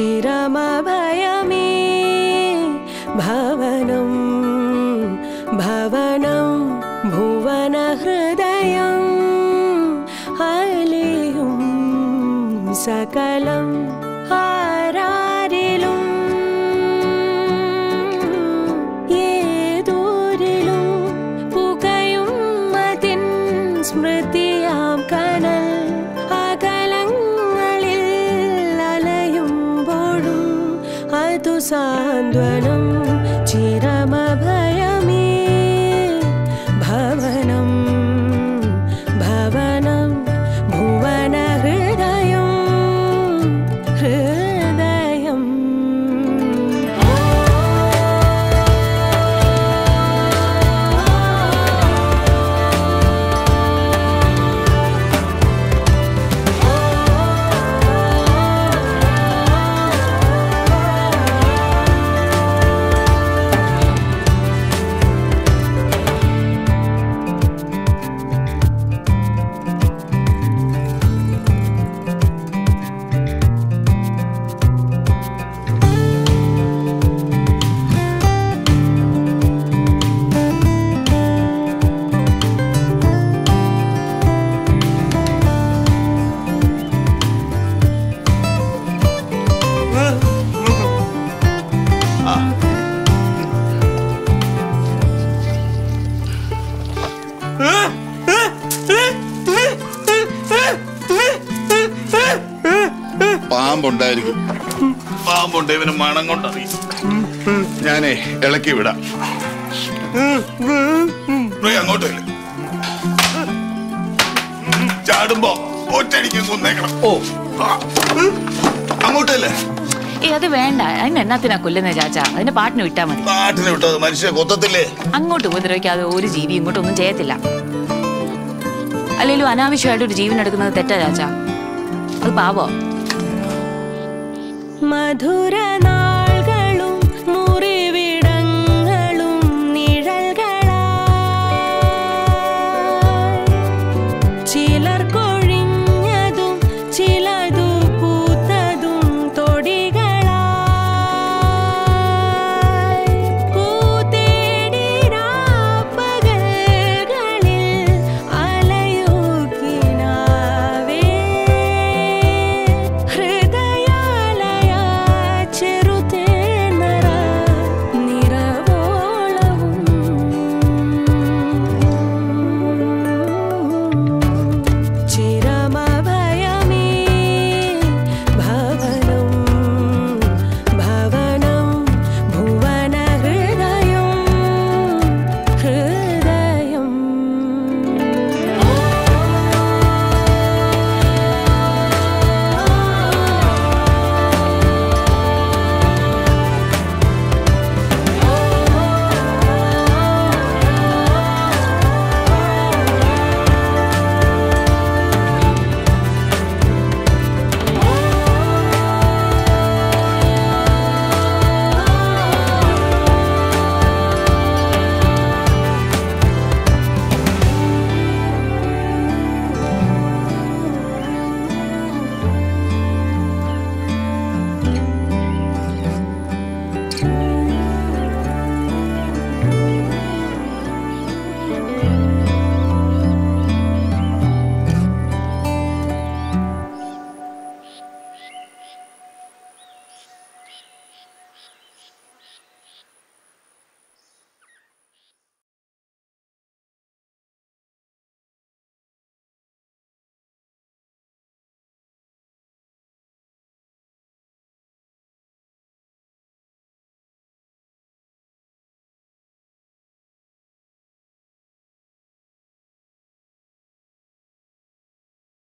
चिरमभयमे। भवनं भवनं भुवनहृदयम् हलिहुं सकलं हारिलु ये दूरिलु पुकयुं मतिं स्मृत्यां कन सान्द्व പാമ്പുണ്ടായിരിക്കും. പാമ്പുണ്ട് ഇവന് മണം കൊണ്ടറിയും. ഞാനേ ഇളക്കി വിടാം. അങ്ങോട്ടേ. ചാടുമ്പോ ഒറ്റടിക്ക് കൊന്നേക്കണം. ഓ. അങ്ങോട്ടല്ലേ ഏ അത് വേണ്ട. അതിന് എന്നാത്തിനാ കൊല്ലുന്ന ചാച്ച? അതിന്റെ പാട്ടിന് വിട്ടാ മതി. പാട്ടിന് വിട്ടത് മനുഷ്യ കൊത്തത്തില്ലേ? അങ്ങോട്ട് ഉപദ്രവിക്കാതെ ഒരു ജീവി ഇങ്ങോട്ടൊന്നും ചെയ്യത്തില്ല. അല്ലെങ്കിലും അനാവശ്യമായിട്ട് ഒരു ജീവൻ എടുക്കുന്നത് തെറ്റാ ചാച്ച. അത് പാവോ. मधुरना